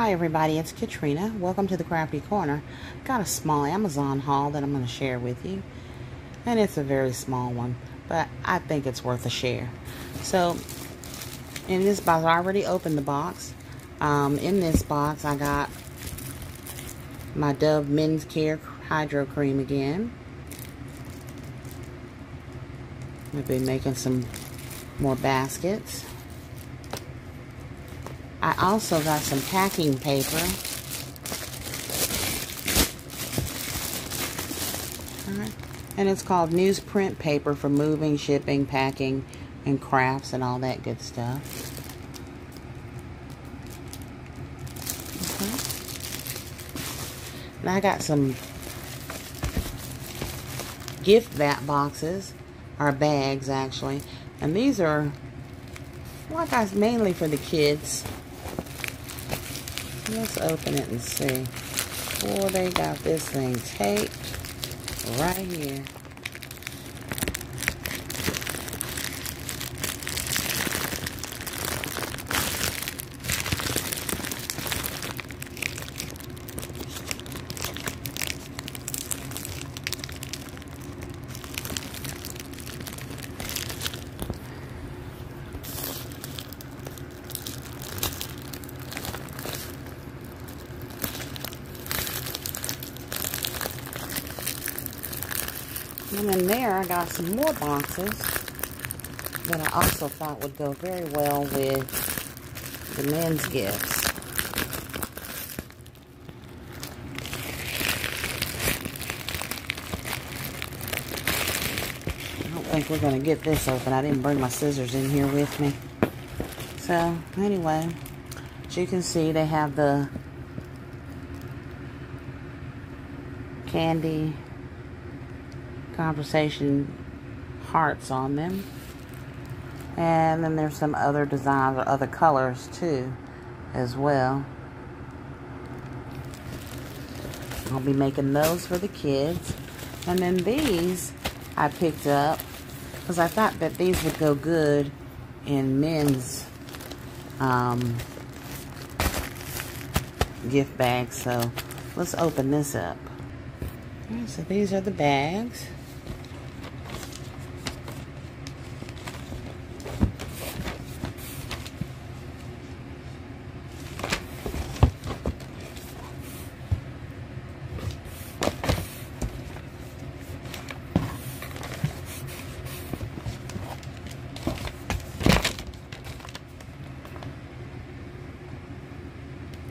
Hi everybody, it's Katryna. Welcome to the Krafty Korner. Got a small Amazon haul that I'm going to share with you. And it's a very small one, but I think it's worth a share. So, in this box, I already opened the box. Um, in this box, I got my Dove Men's Care Hydro Cream again. I'll be making some more baskets. I also got some packing paper. And it's called newsprint paper for moving, shipping, packing, and crafts and all that good stuff. Okay. And I got some gift vat boxes, or bags actually. And these are, like I mainly for the kids. Let's open it and see. Boy, they got this thing taped right here. And in there, I got some more boxes that I also thought would go very well with the men's gifts. I don't think we're going to get this open. I didn't bring my scissors in here with me. So, anyway, as you can see, they have the candy conversation hearts on them. And then there's some other designs or other colors too as well. I'll be making those for the kids. And then these I picked up because I thought that these would go good in men's um, gift bags. So let's open this up. so these are the bags.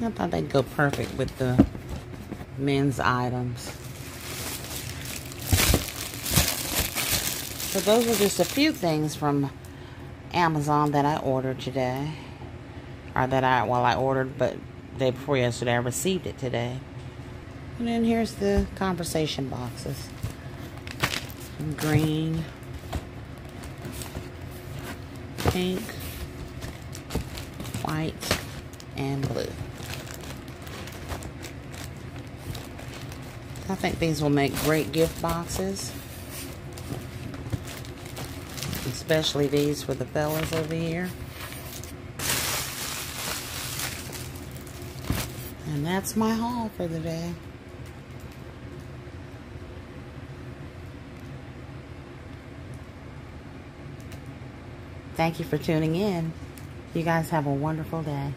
I thought they'd go perfect with the men's items. So those were just a few things from Amazon that I ordered today. Or that I, well, I ordered, but day before yesterday, I received it today. And then here's the conversation boxes. Green. Pink. White. And blue. I think these will make great gift boxes. Especially these for the fellas over here. And that's my haul for the day. Thank you for tuning in. You guys have a wonderful day.